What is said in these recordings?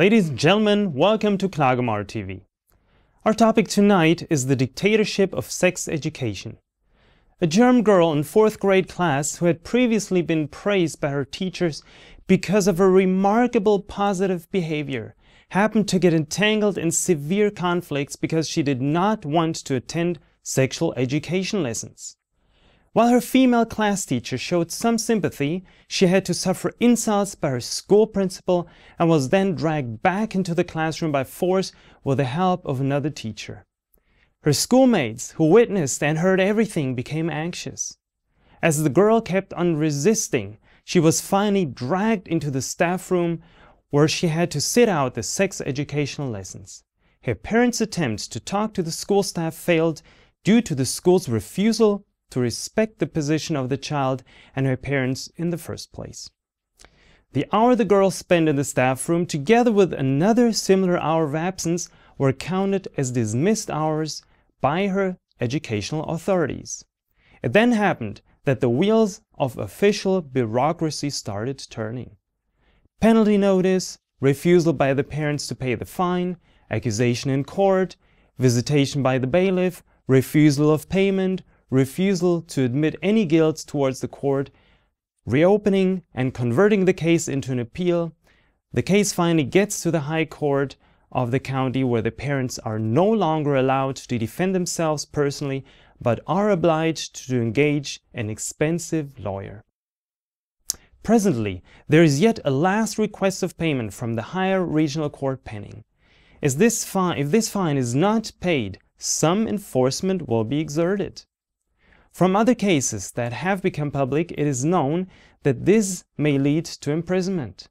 Ladies and gentlemen, welcome to Klagemauer TV. Our topic tonight is the dictatorship of sex education. A German girl in fourth grade class who had previously been praised by her teachers because of her remarkable positive behavior happened to get entangled in severe conflicts because she did not want to attend sexual education lessons. While her female class teacher showed some sympathy, she had to suffer insults by her school principal and was then dragged back into the classroom by force with the help of another teacher. Her schoolmates, who witnessed and heard everything, became anxious. As the girl kept on resisting, she was finally dragged into the staff room where she had to sit out the sex educational lessons. Her parents' attempts to talk to the school staff failed due to the school's refusal to respect the position of the child and her parents in the first place. The hour the girl spent in the staff room, together with another similar hour of absence, were counted as dismissed hours by her educational authorities. It then happened that the wheels of official bureaucracy started turning. Penalty notice, refusal by the parents to pay the fine, accusation in court, visitation by the bailiff, refusal of payment, refusal to admit any guilt towards the court, reopening and converting the case into an appeal. The case finally gets to the High Court of the county where the parents are no longer allowed to defend themselves personally but are obliged to engage an expensive lawyer. Presently, there is yet a last request of payment from the higher regional court pending. This fine, if this fine is not paid, some enforcement will be exerted. From other cases that have become public, it is known that this may lead to imprisonment.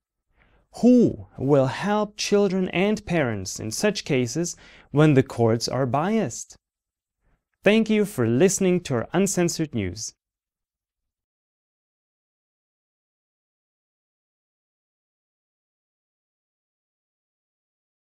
Who will help children and parents in such cases when the courts are biased? Thank you for listening to our uncensored news.